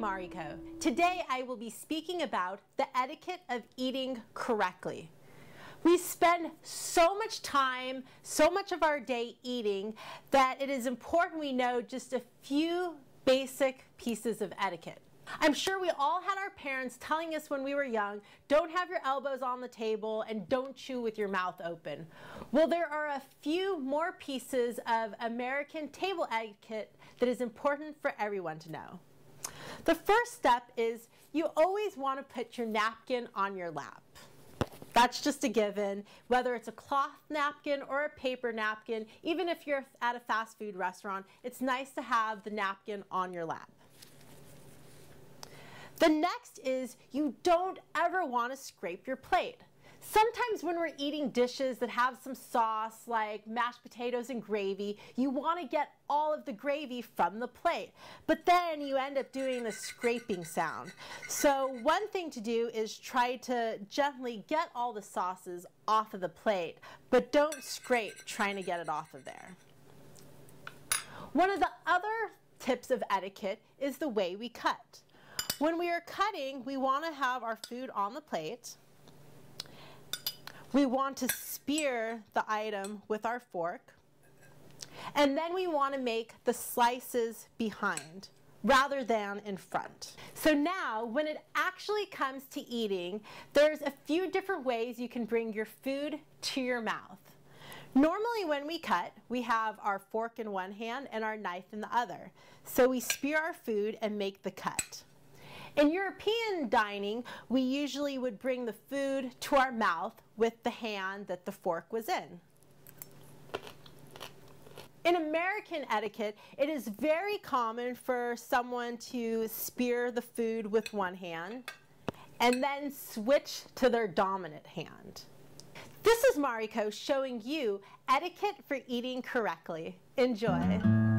Mariko. Today I will be speaking about the etiquette of eating correctly. We spend so much time, so much of our day eating that it is important we know just a few basic pieces of etiquette. I'm sure we all had our parents telling us when we were young, don't have your elbows on the table and don't chew with your mouth open. Well, there are a few more pieces of American table etiquette that is important for everyone to know. The first step is you always want to put your napkin on your lap. That's just a given, whether it's a cloth napkin or a paper napkin, even if you're at a fast food restaurant, it's nice to have the napkin on your lap. The next is you don't ever want to scrape your plate. Sometimes when we're eating dishes that have some sauce like mashed potatoes and gravy, you want to get all of the gravy from the plate. But then you end up doing the scraping sound. So one thing to do is try to gently get all the sauces off of the plate, but don't scrape trying to get it off of there. One of the other tips of etiquette is the way we cut. When we are cutting, we want to have our food on the plate. We want to spear the item with our fork. And then we want to make the slices behind rather than in front. So now, when it actually comes to eating, there's a few different ways you can bring your food to your mouth. Normally when we cut, we have our fork in one hand and our knife in the other. So we spear our food and make the cut. In European dining, we usually would bring the food to our mouth with the hand that the fork was in. In American etiquette, it is very common for someone to spear the food with one hand and then switch to their dominant hand. This is Mariko showing you etiquette for eating correctly. Enjoy.